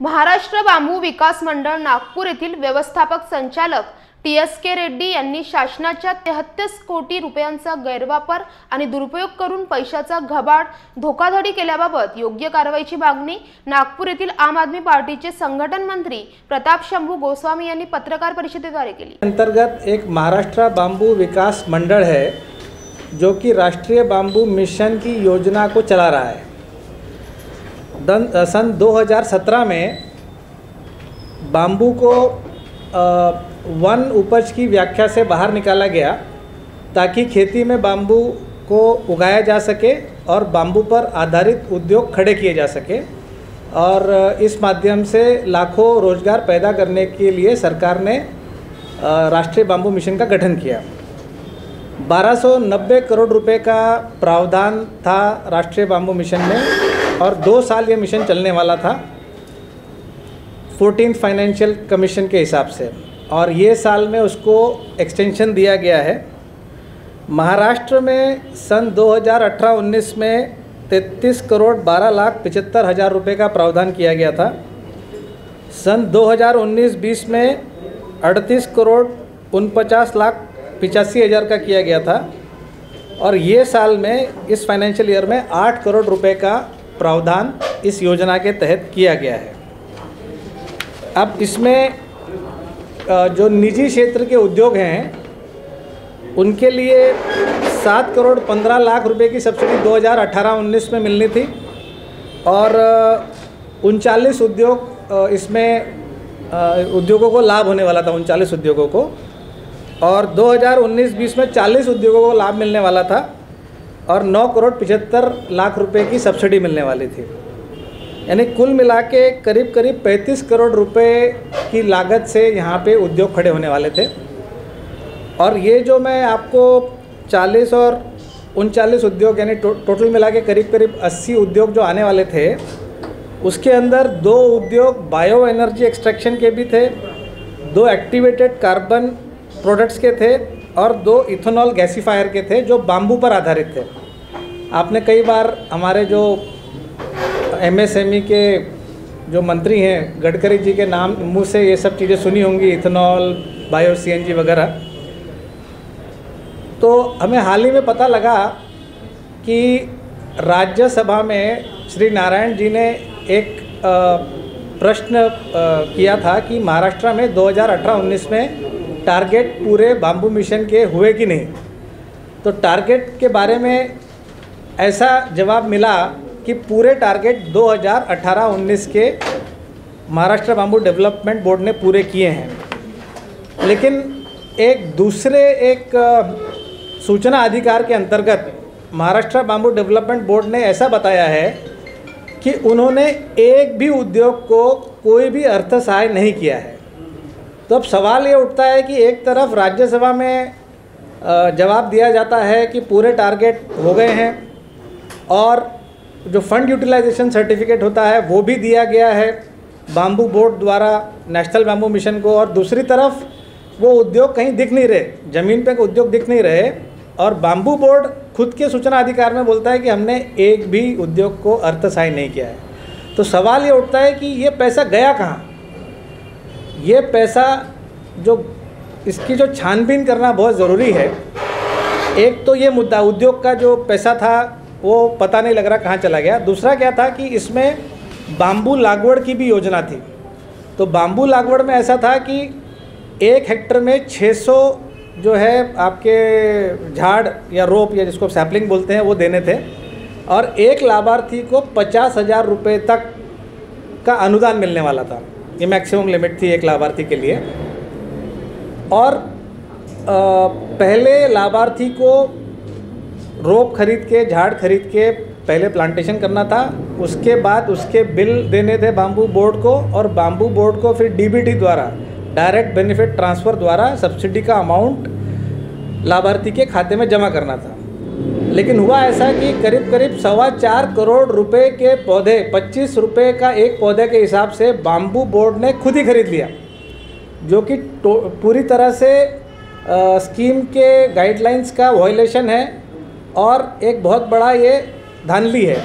Maharashtra bamboo विकास मंडळ नागपूर येथील व्यवस्थापक संचालक टी एस के रेड्डी यांनी शासनाच्या तेहत्तीस कोटी रुपयांचा गैरवापर आणि दुरुपयोग करून पैशाचा घबाड धोकाधडी केल्याबाबत योग्य कारवाईची मागणी नागपूर येथील आम आदमी पार्टीचे संघटन मंत्री प्रताप शंभू गोस्वामी यांनी पत्रकार परिषदेद्वारे केली. अंतर्गत एक महाराष्ट्र बांबू विकास मंडळ है जो कि राष्ट्रीय बांबू मिशन की योजना को चला रहा है। दन सन 2017 में बांबू को वन उपज की व्याख्या से बाहर निकाला गया ताकि खेती में बांबू को उगाया जा सके और बांबू पर आधारित उद्योग खड़े किए जा सके और इस माध्यम से लाखों रोज़गार पैदा करने के लिए सरकार ने राष्ट्रीय बांबू मिशन का गठन किया। 1290 करोड़ रुपए का प्रावधान था राष्ट्रीय बांबू मिशन में। और दो साल ये मिशन चलने वाला था। फोर्टीन फाइनेंशियल कमीशन के हिसाब से। और ये साल में उसको एक्सटेंशन दिया गया है। महाराष्ट्र में सन 2018-19 में 33 करोड़ 12 लाख पिचहत्तर हज़ार रुपये का प्रावधान किया गया था। सन 2019-20 में 38 करोड़ उनपचास लाख पिचासी हज़ार का किया गया था। और ये साल में, इस फाइनेंशियल ईयर में 8 करोड़ रुपए का प्रावधान इस योजना के तहत किया गया है। अब इसमें जो निजी क्षेत्र के उद्योग हैं, उनके लिए सात करोड़ पंद्रह लाख रुपए की सब्सिडी 2018-19 में मिलनी थी और उनचालीस उद्योग इसमें उद्योगों को लाभ होने वाला था, उनचालीस उद्योगों को। और 2019-20 में 40 उद्योगों को लाभ मिलने वाला था। और 9 करोड़ पिचहत्तर लाख रुपए की सब्सिडी मिलने वाली थी। यानी कुल मिला के करीब करीब 35 करोड़ रुपए की लागत से यहाँ पे उद्योग खड़े होने वाले थे। और ये जो मैं आपको 40 और उनचालीस उद्योग यानी टो, टोटल मिला के करीब करीब 80 उद्योग जो आने वाले थे उसके अंदर दो उद्योग बायो एनर्जी एक्सट्रैक्शन के भी थे दो एक्टिवेटेड कार्बन प्रोडक्ट्स के थे और दो इथेनॉल गैसीफायर के थे जो बाम्बू पर आधारित थे। आपने कई बार हमारे जो एमएसएमई के जो मंत्री हैं, गडकरी जी के नाम, मुँह से ये सब चीज़ें सुनी होंगी, इथेनॉल, बायो सीएनजी वगैरह। तो हमें हाल ही में पता लगा कि राज्यसभा में श्री नारायण जी ने एक प्रश्न किया था कि महाराष्ट्र में 2018-19 में टारगेट पूरे बाम्बू मिशन के हुए कि नहीं? तो टारगेट के बारे में ऐसा जवाब मिला कि पूरे टारगेट 2018-19 के महाराष्ट्र बाम्बू डेवलपमेंट बोर्ड ने पूरे किए हैं। लेकिन एक दूसरे एक सूचना अधिकार के अंतर्गत महाराष्ट्र बाम्बू डेवलपमेंट बोर्ड ने ऐसा बताया है कि उन्होंने एक भी उद्योग को कोई भी अर्थ सहाय नहीं किया है। तो अब सवाल ये उठता है कि एक तरफ़ राज्यसभा में जवाब दिया जाता है कि पूरे टारगेट हो गए हैं और जो फंड यूटिलाइजेशन सर्टिफिकेट होता है वो भी दिया गया है बाम्बू बोर्ड द्वारा, नेशनल बाम्बू मिशन को और दूसरी तरफ़ वो उद्योग कहीं दिख नहीं रहे, ज़मीन पे उद्योग दिख नहीं रहे और बाम्बू बोर्ड खुद के सूचना अधिकार में बोलता है कि हमने एक भी उद्योग को अर्थसहाय नहीं किया है। तो सवाल ये उठता है कि ये पैसा गया कहाँ? ये पैसा जो, इसकी जो छानबीन करना बहुत ज़रूरी है। एक तो ये मुद्दा, उद्योग का जो पैसा था, वो पता नहीं लग रहा कहाँ चला गया। दूसरा क्या था कि इसमें बाम्बू लागवड़ की भी योजना थी। तो बाम्बू लागवड़ में ऐसा था कि एक हेक्टर में 600 जो है आपके झाड़ या रोप या जिसको सैपलिंग बोलते हैं, वो देने थे। और एक लाभार्थी को पचास हज़ार रुपये तक का अनुदान मिलने वाला था। ये मैक्सिमम लिमिट थी एक लाभार्थी के लिए। और पहले लाभार्थी को रोप खरीद के, झाड़ खरीद के पहले प्लांटेशन करना था। उसके बाद उसके बिल देने थे बाम्बू बोर्ड को और बाम्बू बोर्ड को फिर डीबीटी द्वारा डायरेक्ट बेनिफिट ट्रांसफ़र द्वारा सब्सिडी का अमाउंट लाभार्थी के खाते में जमा करना था। लेकिन हुआ ऐसा कि करीब करीब सवा चार करोड़ रुपए के पौधे पच्चीस रुपए का एक पौधे के हिसाब से बाम्बू बोर्ड ने खुद ही खरीद लिया जो कि पूरी तरह से आ, स्कीम के गाइडलाइंस का वायलेशन है और एक बहुत बड़ा ये धानली है।